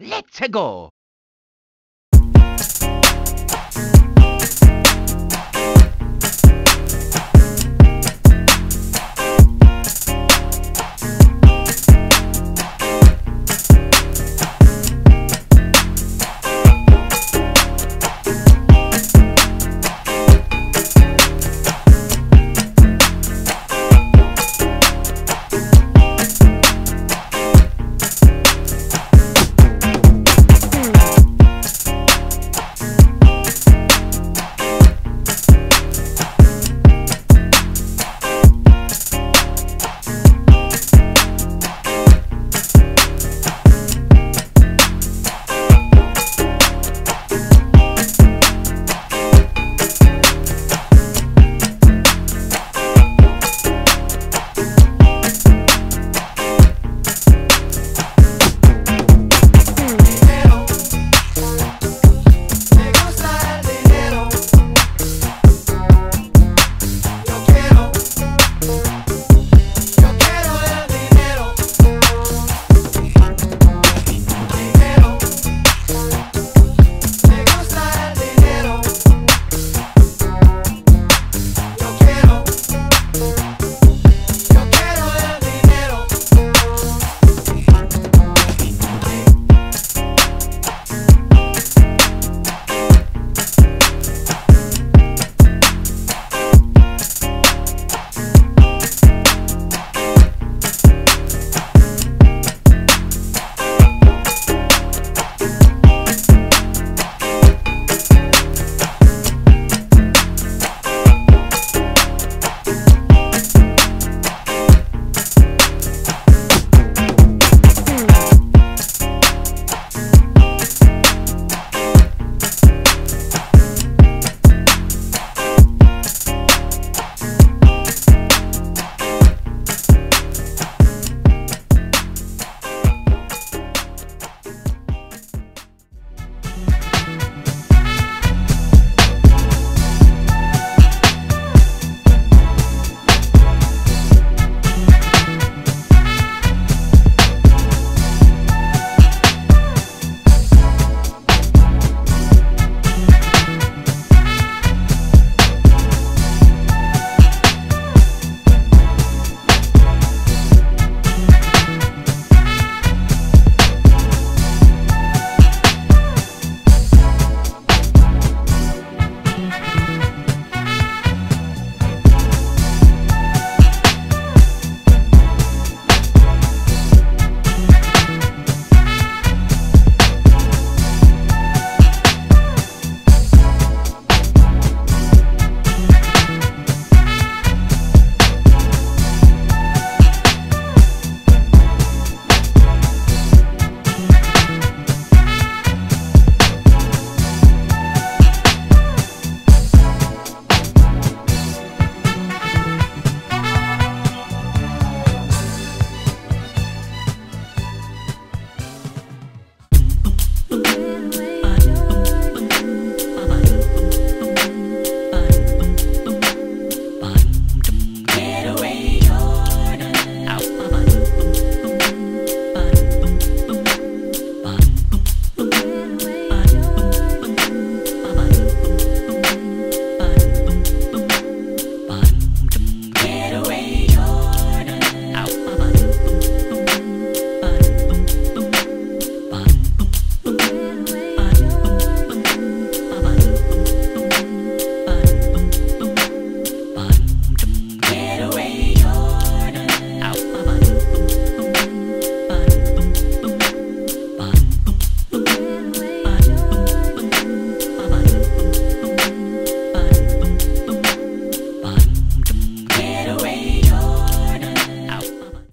Let's go!